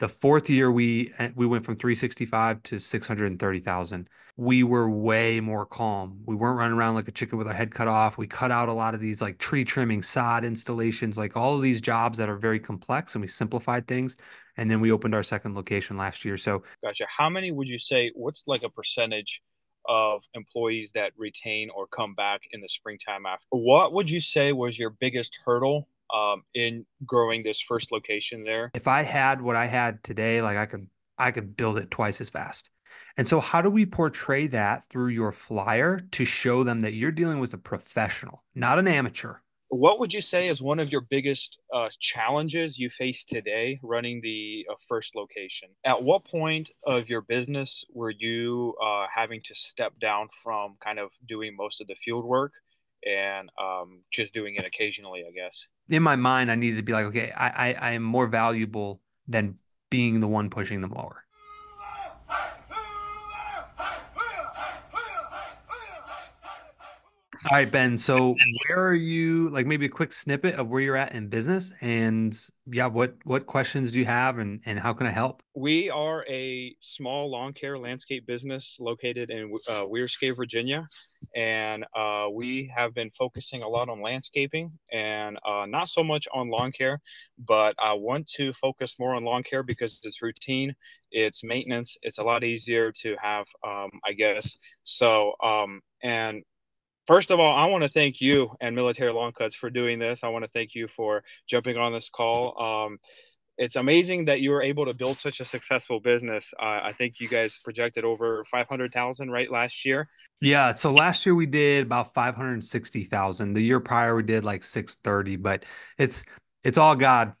The fourth year we eh, we went from 365 to 630,000. We were way more calm. We weren't running around like a chicken with our head cut off. We cut out a lot of these like tree trimming, sod installations, like all of these jobs that are very complex and we simplified things. And then we opened our second location last year. So gotcha. How many would you say what's like a percentage of employees that retain or come back in the springtime after? What would you say was your biggest hurdle um, in growing this first location there? If I had what I had today, like I could I could build it twice as fast. And so how do we portray that through your flyer to show them that you're dealing with a professional, not an amateur? What would you say is one of your biggest uh, challenges you face today running the uh, first location? At what point of your business were you uh, having to step down from kind of doing most of the field work and um, just doing it occasionally, I guess? In my mind, I needed to be like, okay, I, I, I am more valuable than being the one pushing the mower. All right, Ben. So where are you? Like maybe a quick snippet of where you're at in business, and yeah, what what questions do you have, and and how can I help? We are a small lawn care landscape business located in uh, Weyers Cave, Virginia, and uh, we have been focusing a lot on landscaping and uh, not so much on lawn care. But I want to focus more on lawn care because it's routine, it's maintenance, it's a lot easier to have, um, I guess. So um, and First of all, I want to thank you and Military Lawn Cuts for doing this. I want to thank you for jumping on this call. Um, it's amazing that you were able to build such a successful business. Uh, I think you guys projected over 500,000 right last year. Yeah, so last year we did about 560,000. The year prior we did like 630, but it's it's all God.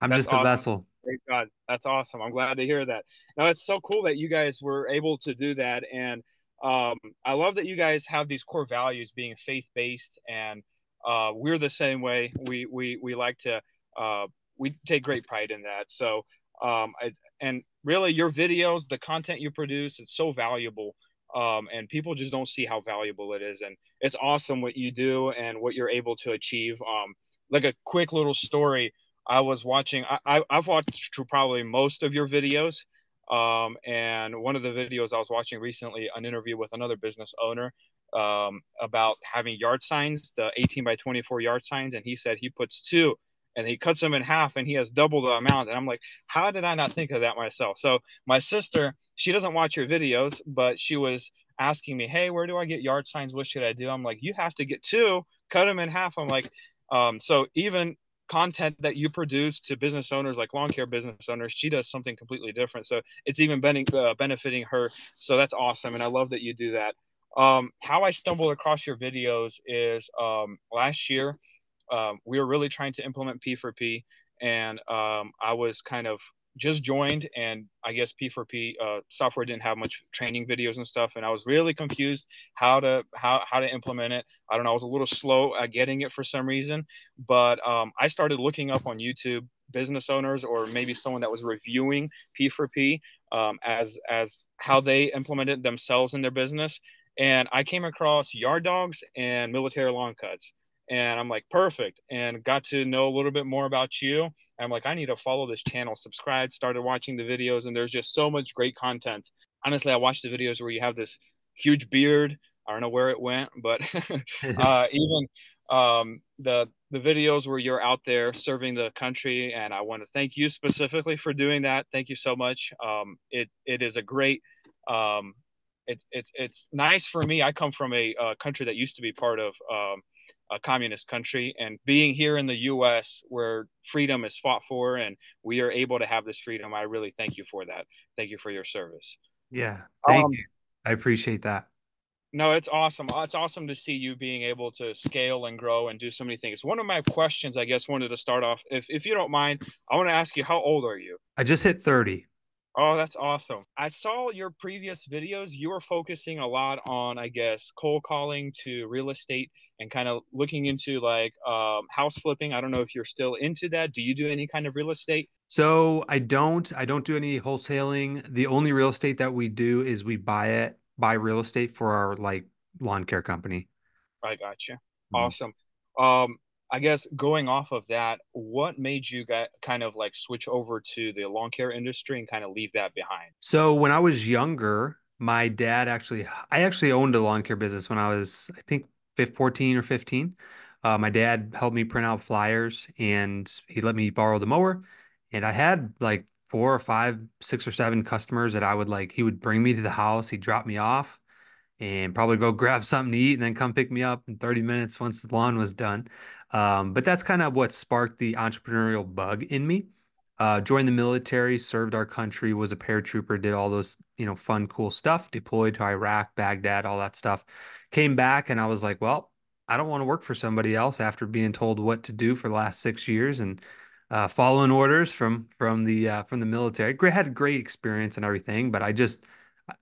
I'm That's just awesome. a vessel. Great God. That's awesome. I'm glad to hear that. Now it's so cool that you guys were able to do that and um, I love that you guys have these core values being faith based, and uh, we're the same way. We we we like to uh, we take great pride in that. So um, I, and really, your videos, the content you produce, it's so valuable. Um, and people just don't see how valuable it is, and it's awesome what you do and what you're able to achieve. Um, like a quick little story, I was watching. I, I I've watched probably most of your videos um, and one of the videos I was watching recently, an interview with another business owner um, about having yard signs, the 18 by 24 yard signs. And he said he puts two and he cuts them in half and he has double the amount. And I'm like, how did I not think of that myself? So my sister, she doesn't watch your videos, but she was asking me, Hey, where do I get yard signs? What should I do? I'm like, you have to get two, cut them in half. I'm like, um, so even content that you produce to business owners like lawn care business owners she does something completely different. So it's even been, uh, benefiting her. So that's awesome and i love that you do that. Um, how i stumbled across your videos is um, last year um, we were really trying to implement p4p and um, i was kind of just joined and I guess P4P uh, software didn't have much training videos and stuff. And I was really confused how to, how, how to implement it. I don't know. I was a little slow at getting it for some reason, but um, I started looking up on YouTube business owners or maybe someone that was reviewing P4P um, as, as how they implemented themselves in their business. And I came across yard dogs and military lawn cuts and I'm like, perfect. And got to know a little bit more about you. And I'm like, I need to follow this channel, subscribe, started watching the videos, and there's just so much great content. Honestly, I watched the videos where you have this huge beard. I don't know where it went, but uh, even um, the the videos where you're out there serving the country, and I want to thank you specifically for doing that. Thank you so much. Um, it it is a great um, it's it's it's nice for me. I come from a, a country that used to be part of um, a communist country and being here in the US where freedom is fought for and we are able to have this freedom I really thank you for that. Thank you for your service. Yeah thank um, you. I appreciate that. No it's awesome. Uh, it's awesome to see you being able to scale and grow and do so many things. One of my questions I guess wanted to start off if, if you don't mind I want to ask you how old are you? I just hit 30 Oh, that's awesome. I saw your previous videos. You were focusing a lot on, I guess, cold calling to real estate and kind of looking into like um, house flipping. I don't know if you're still into that. Do you do any kind of real estate? So I don't. I don't do any wholesaling. The only real estate that we do is we buy it, buy real estate for our like lawn care company. I got you. Mm-hmm. Awesome. Um, I guess going off of that, what made you get kind of like switch over to the lawn care industry and kind of leave that behind? So when I was younger, my dad actually, I actually owned a lawn care business when I was, I think, 14 or 15. Uh, my dad helped me print out flyers and he let me borrow the mower. And I had like four or five, six or seven customers that I would like, he would bring me to the house, he'd drop me off and probably go grab something to eat and then come pick me up in 30 minutes once the lawn was done. Um, but that's kind of what sparked the entrepreneurial bug in me. Uh, joined the military, served our country, was a paratrooper, did all those, you know, fun, cool stuff, deployed to Iraq, Baghdad, all that stuff. Came back and I was like, well, I don't want to work for somebody else after being told what to do for the last six years and uh, following orders from from the uh, from the military. Great, had a great experience and everything, but I just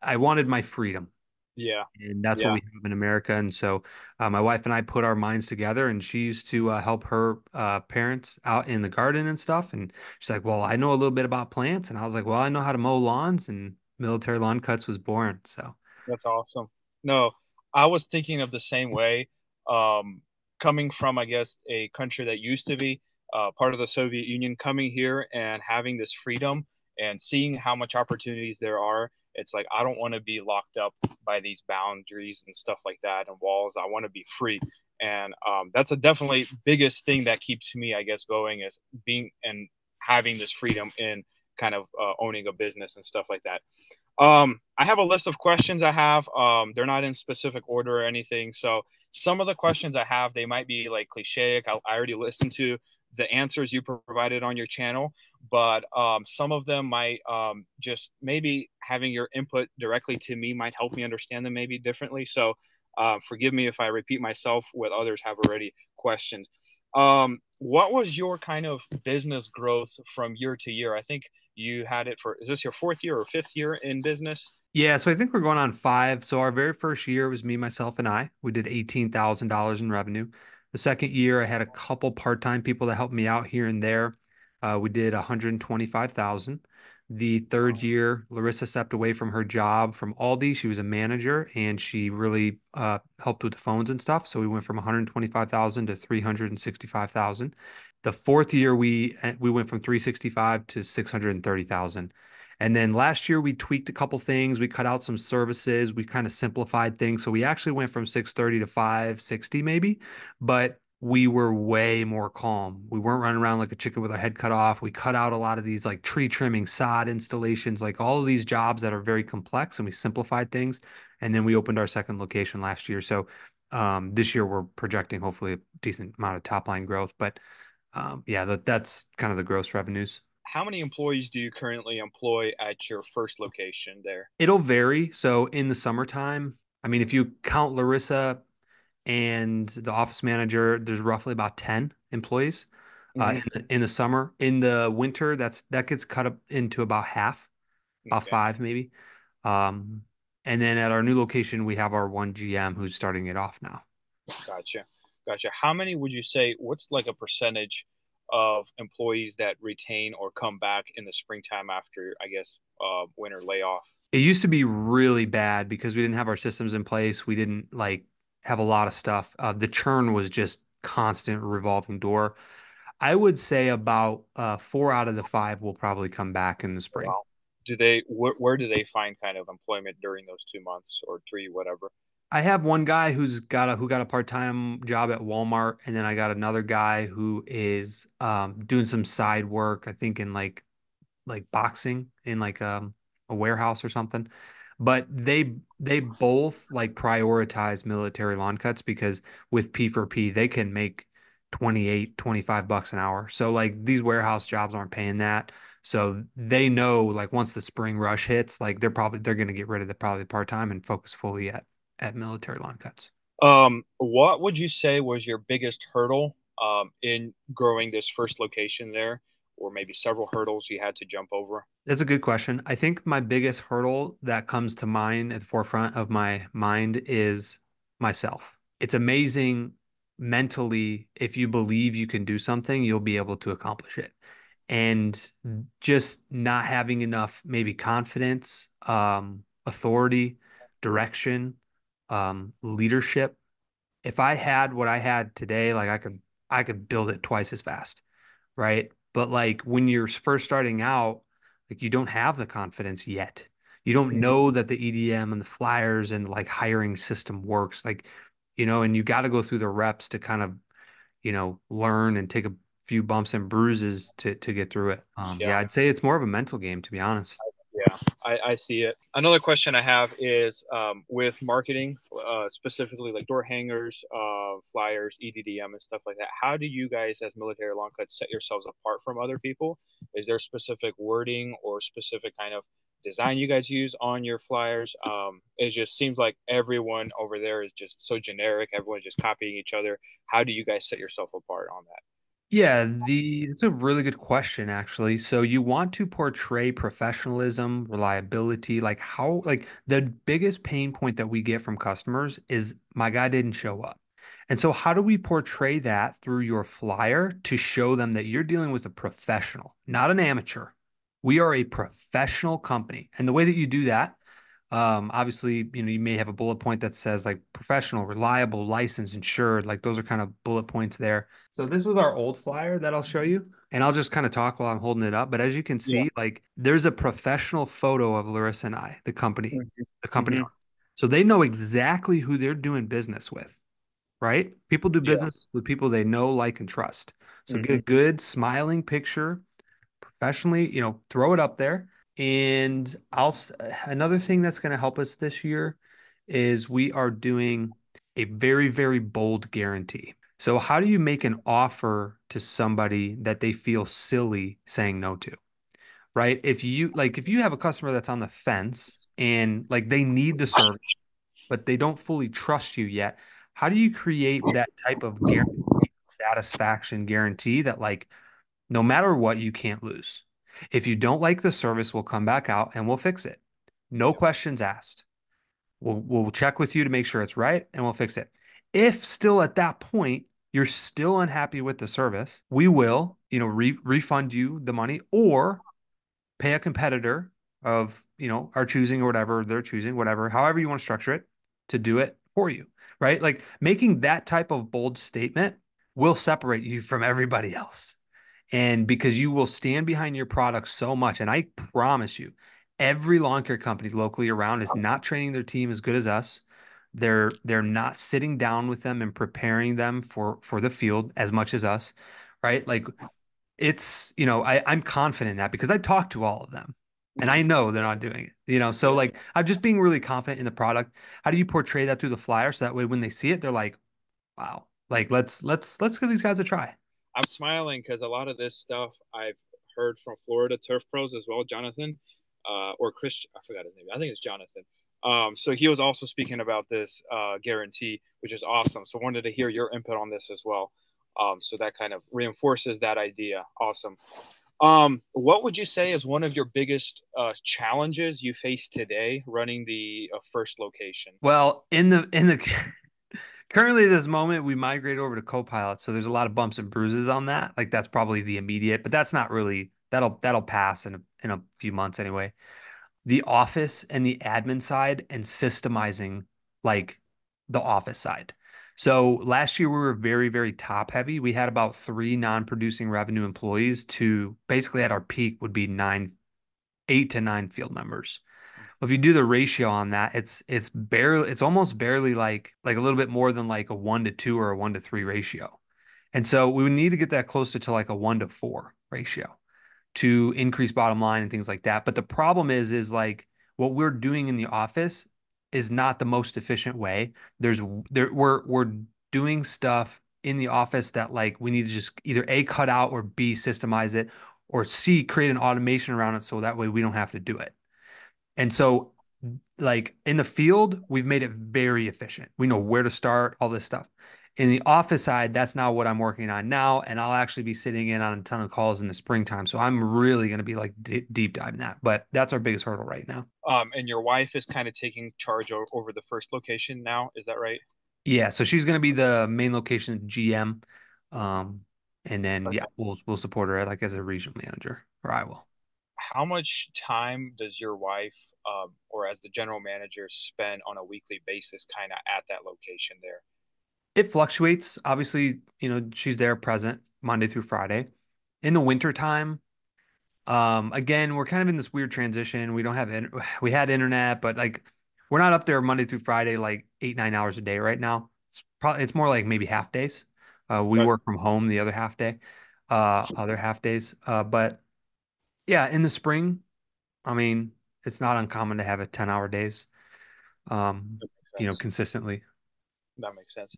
I wanted my freedom. Yeah. And that's Yeah. what we have in America. And so uh, my wife and I put our minds together, and she used to uh, help her uh, parents out in the garden and stuff. And she's like, Well, I know a little bit about plants. And I was like, Well, I know how to mow lawns. And Military Lawn Cuts was born. So, That's awesome. No, I was thinking of the same way. Um, coming from, I guess, a country that used to be uh, part of the Soviet Union, coming here and having this freedom and seeing how much opportunities there are. It's like I don't want to be locked up by these boundaries and stuff like that and walls. I want to be free, and um, that's a definitely biggest thing that keeps me, I guess, going is being and having this freedom in kind of uh, owning a business and stuff like that. Um, I have a list of questions I have. Um, they're not in specific order or anything. So some of the questions I have, they might be like cliche. I, I already listened to the answers you provided on your channel, but um, some of them might um, just maybe having your input directly to me might help me understand them maybe differently. So uh, forgive me if I repeat myself what others have already questioned. Um, what was your kind of business growth from year to year? I think you had it for, is this your fourth year or fifth year in business? yeah, so I think we're going on five. So, our very first year was me, myself, and I. We did $18,000 in revenue. The second year, I had a couple part-time people that helped me out here and there. Uh, we did 125,000. The third year, Larissa stepped away from her job from Aldi. She was a manager and she really uh, helped with the phones and stuff. So we went from 125,000 to 365,000. The fourth year, we eh, we went from 365 to 630,000. And then last year we tweaked a couple things. We cut out some services. We kind of simplified things. So we actually went from 630 to 560 maybe, but we were way more calm. We weren't running around like a chicken with our head cut off. We cut out a lot of these like tree trimming, sod installations, like all of these jobs that are very complex and we simplified things. And then we opened our second location last year. So um, this year we're projecting hopefully a decent amount of top line growth. But um, yeah, that, that's kind of the gross revenues. How many employees do you currently employ at your first location there? It'll vary. So in the summertime, I mean, if you count Larissa and the office manager, there's roughly about 10 employees. Uh, Mhm. in the, in the summer, in the winter, that's that gets cut up into about half, about Okay, five maybe. Um, and then at our new location, we have our one GM who's starting it off now. gotcha, gotcha. How many would you say? What's like a percentage of employees that retain or come back in the springtime after, I guess, uh, winter layoff? It used to be really bad because we didn't have our systems in place. We didn't like have a lot of stuff. Uh, the churn was just constant revolving door. I would say about uh, four out of the five will probably come back in the spring. Wow. Do they? Wh- where do they find kind of employment during those two months or three, whatever? I have one guy who's got a who got a part-time job at Walmart, and then I got another guy who is um, doing some side work, I think in like like boxing in like um, a warehouse or something. But they they both like prioritize military lawn cuts because with P for P they can make 28, 25 bucks an hour. So like these warehouse jobs aren't paying that. So they know like once the spring rush hits, like they're probably they're gonna get rid of the probably part-time and focus fully at at military lawn cuts. Um, what would you say was your biggest hurdle um, in growing this first location there, or maybe several hurdles you had to jump over? That's a good question. I think my biggest hurdle that comes to mind at the forefront of my mind is myself. It's amazing mentally, if you believe you can do something, you'll be able to accomplish it. And just not having enough, maybe confidence, um, authority, direction, um, leadership. If I had what I had today, like I could I could build it twice as fast, right? But like when you're first starting out, like you don't have the confidence yet. You don't Mhm. know that the EDM and the flyers and like hiring system works. Like, you know, and you got to go through the reps to kind of, you know, learn and take a few bumps and bruises to to get through it. Um, Yeah. yeah, I'd say it's more of a mental game, to be honest. Yeah, I, I see it. Another question I have is um, with marketing, uh, specifically like door hangers, uh, flyers, EDDM, and stuff like that. How do you guys, as military lawn cuts, set yourselves apart from other people? Is there specific wording or specific kind of design you guys use on your flyers? Um, it just seems like everyone over there is just so generic. Everyone's just copying each other. How do you guys set yourself apart on that? Yeah, the it's a really good question actually. So you want to portray professionalism, reliability, like how like the biggest pain point that we get from customers is my guy didn't show up. And so how do we portray that through your flyer to show them that you're dealing with a professional, not an amateur. We are a professional company. And the way that you do that um, obviously, you know, you may have a bullet point that says like professional, reliable, licensed, insured. Like those are kind of bullet points there. So this was our old flyer that I'll show you, and I'll just kind of talk while I'm holding it up. But as you can Yeah. see, like there's a professional photo of Larissa and I, the company, the company Mhm. So they know exactly who they're doing business with, right? People do Yeah. business with people they know, like, and trust. So get a Mhm. good smiling picture professionally, you know, throw it up there. And I'll another thing that's going to help us this year is we are doing a very, very bold guarantee. So, how do you make an offer to somebody that they feel silly saying no to? Right? If you like, if you have a customer that's on the fence and like they need the service, but they don't fully trust you yet, how do you create that type of guarantee, satisfaction guarantee that like no matter what, you can't lose. If you don't like the service, we'll come back out and we'll fix it. No questions asked. We'll we'll check with you to make sure it's right and we'll fix it. If still at that point you're still unhappy with the service, we will, you know, re refund you the money or pay a competitor of, you know, our choosing or whatever they're choosing, whatever, however you want to structure it to do it for you, right? Like making that type of bold statement will separate you from everybody else. And because you will stand behind your product so much. And I promise you, every lawn care company locally around is not training their team as good as us. They're they're not sitting down with them and preparing them for for the field as much as us, right? Like it's, you know, I, I'm confident in that because I talk to all of them and I know they're not doing it, you know. So like I'm just being really confident in the product. How do you portray that through the flyer so that way when they see it, they're like, wow, like let's let's let's give these guys a try. I'm smiling because a lot of this stuff I've heard from Florida Turf Pros as well, Jonathan, uh, or Chris. I forgot his name. I think it's Jonathan. Um, so he was also speaking about this uh, guarantee, which is awesome. So wanted to hear your input on this as well. Um, so that kind of reinforces that idea. Awesome. Um, what would you say is one of your biggest uh, challenges you face today running the uh, first location? Well, in the in the currently this moment we migrate over to Copilot, so there's a lot of bumps and bruises on that. Like that's probably the immediate, but that's not really that'll that'll pass in a in a few months anyway. The office and the admin side and systemizing like the office side. So last year we were very, very top heavy. We had about three non-producing revenue employees to basically at our peak would be nine, eight to nine field members. If you do the ratio on that, it's it's barely it's almost barely like like a little bit more than like a one to two or a one to three ratio. And so we would need to get that closer to like a one to four ratio to increase bottom line and things like that. But the problem is, is like what we're doing in the office is not the most efficient way. There's there we're we're doing stuff in the office that like we need to just either A cut out or B systemize it or C create an automation around it so that way we don't have to do it. And so like in the field, we've made it very efficient. We know where to start, all this stuff. In the office side, that's not what I'm working on now. And I'll actually be sitting in on a ton of calls in the springtime. So I'm really going to be like deep, deep diving that. But that's our biggest hurdle right now. Um, and your wife is kind of taking charge o- over the first location now. Is that right? Yeah. So she's going to be the main location GM. Um, and then Okay. yeah, we'll we'll support her like as a regional manager, or I will. How much time does your wife, um, or as the general manager, spend on a weekly basis, kind of at that location there? It fluctuates. Obviously, you know, she's there present Monday through Friday. In the wintertime, um, again, we're kind of in this weird transition. We don't have in we had internet, but like we're not up there Monday through Friday like eight, nine hours a day right now. It's probably it's more like maybe half days. Uh, we But work from home the other half day, uh, other half days. Uh, but yeah, in the spring, I mean, it's not uncommon to have a 10 hour days, um, you know, consistently. That makes sense.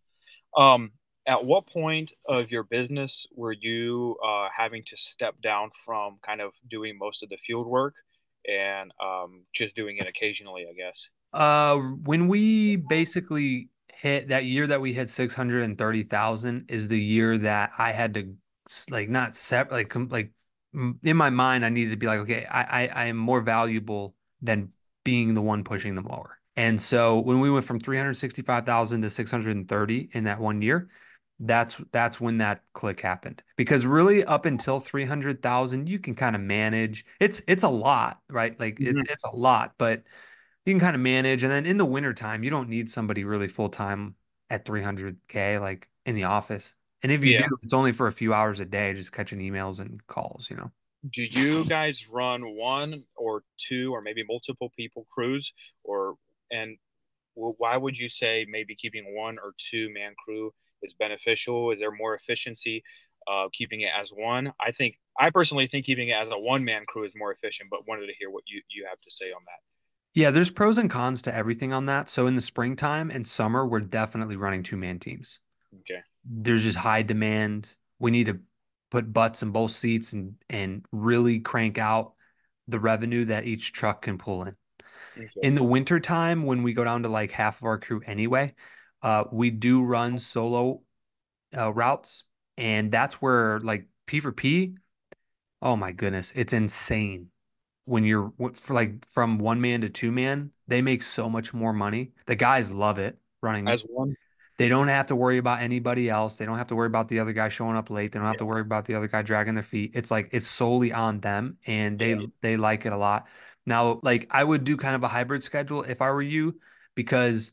Um, at what point of your business were you uh, having to step down from kind of doing most of the field work and um, just doing it occasionally, I guess? Uh, when we basically hit that year that we hit 630,000 is the year that I had to like not set like com- like in my mind I needed to be like okay I, I I am more valuable than being the one pushing the mower. And so when we went from 365,000 to 630 in that one year, that's that's when that click happened. Because really up until 300,000 you can kind of manage. It's it's a lot, right? Like it's Mhm. it's a lot, but you can kind of manage. And then in the wintertime, you don't need somebody really full time at 300K, like in the office. And if you do, it's only for a few hours a day, just catching emails and calls, you know? Do you guys run one or two or maybe multiple people crews or and why would you say maybe keeping one or two man crew is beneficial? Is there more efficiency uh, keeping it as one? I think I personally think keeping it as a one man crew is more efficient, but wanted to hear what you you have to say on that. Yeah, there's pros and cons to everything on that. So in the springtime and summer, we're definitely running two man teams. There's just high demand. We need to put butts in both seats and and really crank out the revenue that each truck can pull in. Okay. In the winter time, when we go down to like half of our crew anyway, uh, we do run solo uh, routes, and that's where like P for P, oh my goodness, it's insane. When you're for like from one man to two man, they make so much more money. The guys love it running. As one? They don't have to worry about anybody else. They don't have to worry about the other guy showing up late. They don't have to worry about the other guy dragging their feet. It's like it's solely on them, and they Yeah. they like it a lot. Now, like I would do kind of a hybrid schedule if I were you, because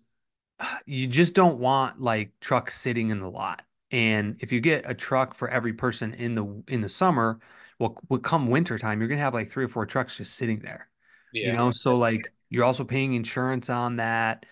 uh, you just don't want like trucks sitting in the lot. And if you get a truck for every person in the in the summer, well, well come winter time, you're gonna have like three or four trucks just sitting there. Yeah. You know, so like you're also paying insurance on that.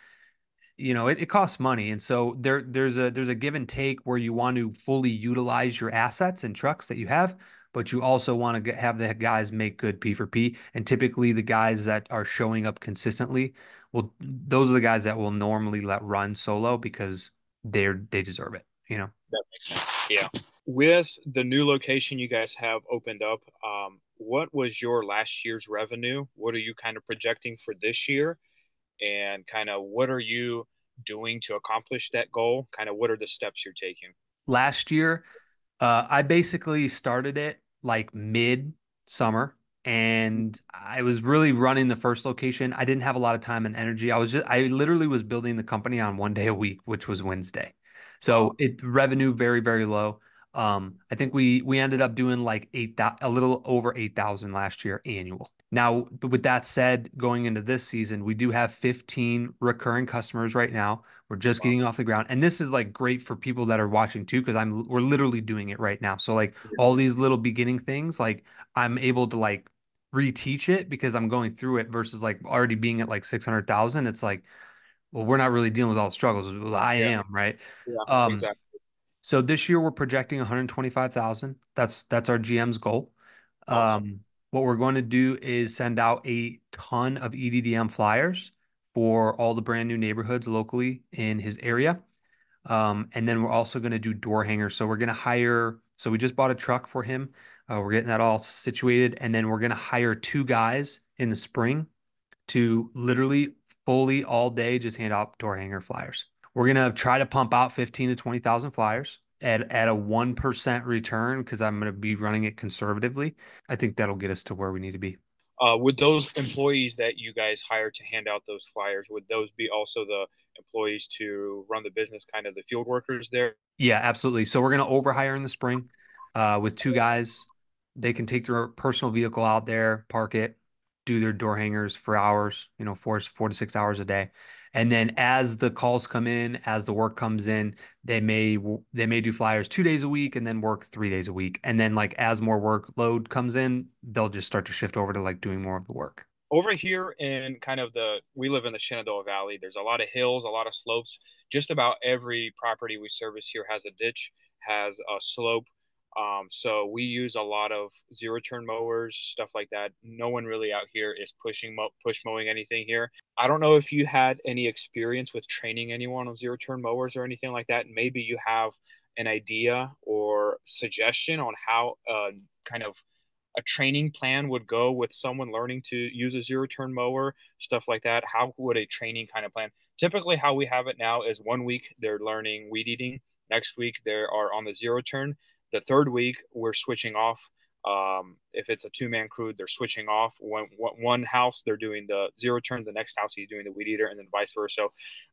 You know, it, it costs money. And so there there's a there's a give and take where you want to fully utilize your assets and trucks that you have, but you also want to get, have the guys make good P for P. And typically the guys that are showing up consistently well, those are the guys that will normally let run solo because they're they deserve it, you know. That makes sense. Yeah. With the new location you guys have opened up, um, what was your last year's revenue? What are you kind of projecting for this year? And kind of what are you doing to accomplish that goal? Kind of what are the steps you're taking? Last year, uh, I basically started it like mid summer and I was really running the first location. I didn't have a lot of time and energy. I was just I literally was building the company on one day a week, which was Wednesday. So it revenue very, very low. Um, I think we we ended up doing like eight a little over eight thousand last year annual. Now, with that said, going into this season, we do have 15 recurring customers right now. We're just Wow. getting off the ground. And this is like great for people that are watching too, because I'm we're literally doing it right now. So like all these little beginning things, like I'm able to like reteach it because I'm going through it versus like already being at like 600,000. It's like, well, we're not really dealing with all the struggles. Well, I Yeah. am, right? Yeah. Um, Exactly. so this year we're projecting 125,000. That's that's our GM's goal. Awesome. Um, what we're going to do is send out a ton of EDDM flyers for all the brand new neighborhoods locally in his area. Um, and then we're also going to do door hangers. So we're going to hire, so we just bought a truck for him. Uh, we're getting that all situated. And then we're going to hire two guys in the spring to literally fully all day just hand out door hanger flyers. We're going to try to pump out 15 to 20,000 flyers at, at a 1% return because I'm going to be running it conservatively. I think that'll get us to where we need to be. Uh, would those employees that you guys hire to hand out those flyers, would those be also the employees to run the business, kind of the field workers there? Yeah, absolutely. So we're going to overhire in the spring, uh, with two guys. They can take their personal vehicle out there, park it, do their door hangers for hours, you know, four four to six hours a day. And then as the calls come in, as the work comes in, they may they may do flyers two days a week and then work three days a week. And then like as more workload comes in, they'll just start to shift over to like doing more of the work. Over here in kind of the we live in the Shenandoah Valley. There's a lot of hills, a lot of slopes. Just about every property we service here has a ditch, has a slope, um, so we use a lot of zero turn mowers, stuff like that. No one really out here is pushing push mowing anything here. I don't know if you had any experience with training anyone on zero turn mowers or anything like that. Maybe you have an idea or suggestion on how uh, kind of a training plan would go with someone learning to use a zero turn mower, stuff like that. How would a training kind of plan? Typically, how we have it now is one week they're learning weed eating. Next week they are on the zero turn the third week, we're switching off. Um, if it's a two man crew, they're switching off. One, one house, they're doing the zero turn. The next house, he's doing the weed eater, and then vice versa.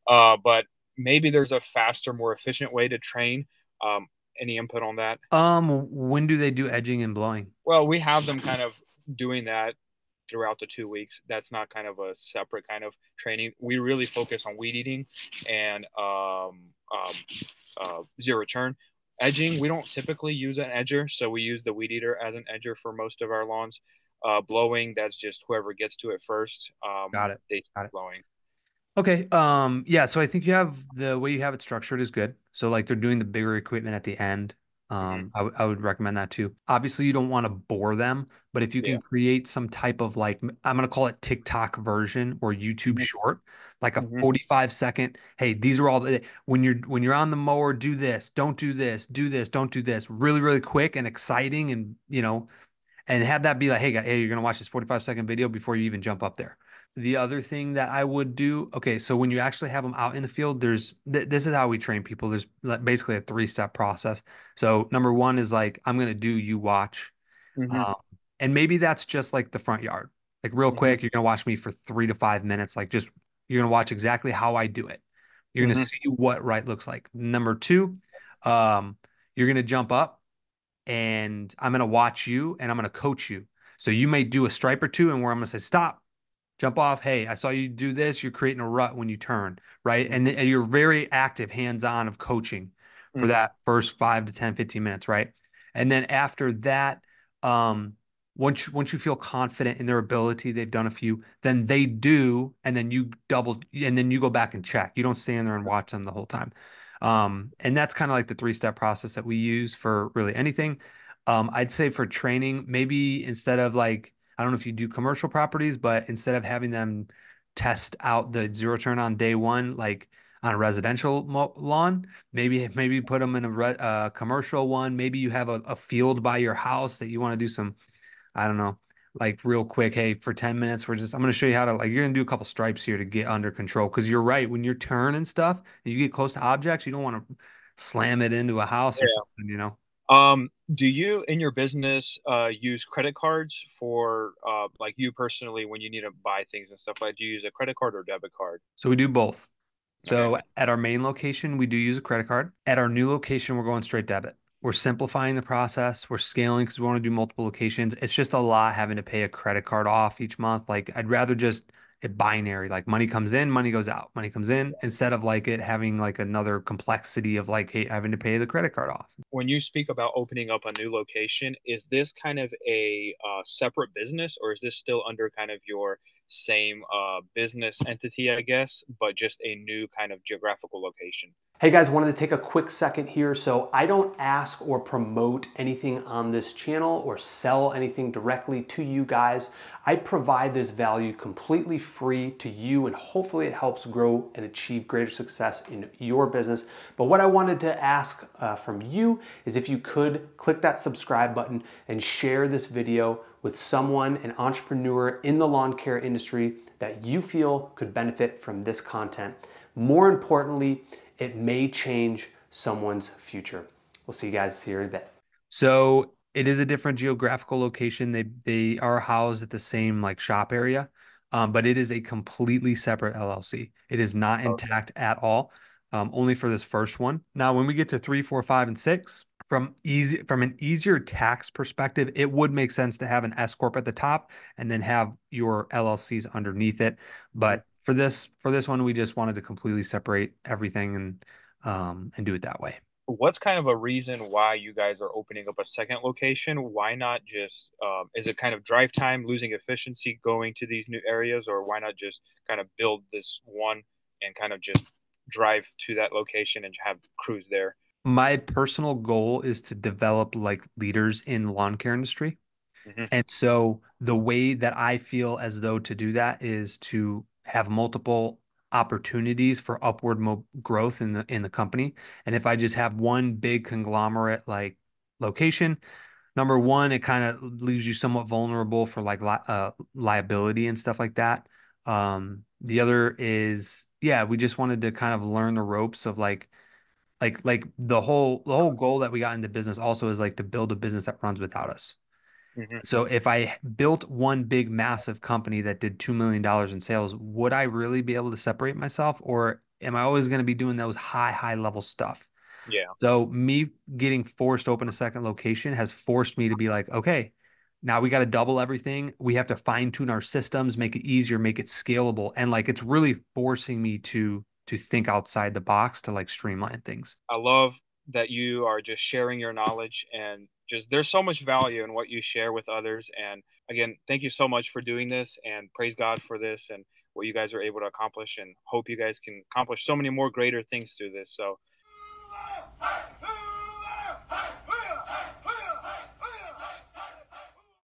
Uh, but maybe there's a faster, more efficient way to train. Um, any input on that? Um, when do they do edging and blowing? Well, we have them kind of doing that throughout the two weeks. That's not kind of a separate kind of training. We really focus on weed eating and um, um, uh, zero turn. Edging, we don't typically use an edger, so we use the weed eater as an edger for most of our lawns. Uh, blowing, that's just whoever gets to it first. Um, Got it. They Got it. blowing. Okay. Um. Yeah. So I think you have the way you have it structured is good. So like they're doing the bigger equipment at the end. Mm-hmm. Um. I would recommend that too. Obviously, you don't want to bore them, but if you can Yeah. create some type of like I'm gonna call it TikTok version or YouTube Mhm. short, like a Mhm. 45 second. Hey, these are all the when you're when you're on the mower, do this, don't do this, do this, don't do this. Really, really quick and exciting, and you know, and have that be like, hey, guy, hey, you're gonna watch this 45 second video before you even jump up there. The other thing that I would do, okay, so when you actually have them out in the field, there's th- this is how we train people. There's basically a three step process. So number one is like I'm gonna do you watch, Mhm. um, and maybe that's just like the front yard. Like real Mhm. quick, you're gonna watch me for three to five minutes. Like just you're gonna watch exactly how I do it. You're gonna Mhm. see what right looks like. Number two, um, you're gonna jump up and I'm gonna watch you and I'm gonna coach you. So you may do a stripe or two, and where I'm gonna say stop, jump off. Hey, I saw you do this. You're creating a rut when you turn, right? And, and you're very active, hands-on of coaching for Mhm. that first five to 10, 15 minutes, right? And then after that, um, once you, once you feel confident in their ability, they've done a few, then they do, and then you double, and then you go back and check. You don't stand there and watch them the whole time. Um, and that's kind of like the three-step process that we use for really anything. Um, I'd say for training, maybe instead of like, I don't know if you do commercial properties, but instead of having them test out the zero turn on day one, like on a residential lawn, maybe maybe put them in a re- uh, commercial one. Maybe you have a, a field by your house that you want to do some, I don't know, like real quick. Hey, for 10 minutes, we're just, I'm going to show you how to, like, you're going to do a couple stripes here to get under control. Cause you're right. When you're turning stuff and you get close to objects, you don't want to slam it into a house or something, you know? Um, do you in your business uh, use credit cards for uh, like you personally when you need to buy things and stuff like? Do you use a credit card or debit card? So we do both. So Okay. at our main location, we do use a credit card. At our new location, we're going straight debit. We're simplifying the process. We're scaling because we want to do multiple locations. It's just a lot having to pay a credit card off each month. Like I'd rather just it binary, like money comes in, money goes out, money comes in, instead of like it having like another complexity of like hey, having to pay the credit card off. When you speak about opening up a new location, is this kind of a uh, separate business or is this still under kind of your same uh, business entity, I guess, but just a new kind of geographical location? Hey guys, wanted to take a quick second here. So I don't ask or promote anything on this channel or sell anything directly to you guys. I provide this value completely free to you and hopefully it helps grow and achieve greater success in your business. But what I wanted to ask uh, from you is if you could click that subscribe button and share this video with someone, an entrepreneur in the lawn care industry that you feel could benefit from this content. More importantly, it may change someone's future. We'll see you guys here in a bit. So it is a different geographical location. They they are housed at the same like shop area, um, but it is a completely separate LLC. It is not intact at all. Um, only for this first one. Now, when we get to three, four, five, and six, from easy from an easier tax perspective, it would make sense to have an S corp at the top and then have your LLCs underneath it. But for this for this one, we just wanted to completely separate everything and um, and do it that way. What's kind of a reason why you guys are opening up a second location? Why not just um, is it kind of drive time, losing efficiency going to these new areas, or why not just kind of build this one and kind of just drive to that location and have crews there? My personal goal is to develop like leaders in lawn care industry. Mm-hmm. And so the way that I feel as though to do that is to have multiple opportunities for upward mo- growth in the in the company. And if I just have one big conglomerate like location, number one, it kind of leaves you somewhat vulnerable for like li- uh, liability and stuff like that. Um, the other is yeah, we just wanted to kind of learn the ropes of like like like the whole the whole goal that we got into business also is like to build a business that runs without us. Mm-hmm. So if I built one big massive company that did 2 million dollars in sales, would I really be able to separate myself or am I always going to be doing those high high level stuff? Yeah. So me getting forced to open a second location has forced me to be like, okay, now we got to double everything. We have to fine tune our systems, make it easier, make it scalable. And like it's really forcing me to to think outside the box to like streamline things. I love that you are just sharing your knowledge and just there's so much value in what you share with others. And again, thank you so much for doing this and praise God for this and what you guys are able to accomplish and hope you guys can accomplish so many more greater things through this. So